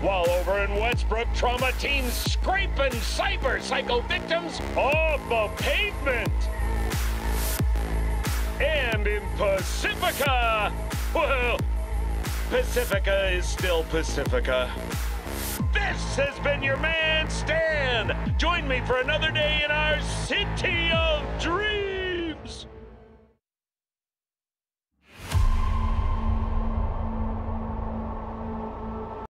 While over in Westbrook, trauma teams scraping cyber psycho victims off the pavement. And in Pacifica, well, Pacifica is still Pacifica. This has been your man, Stan. Join me for another day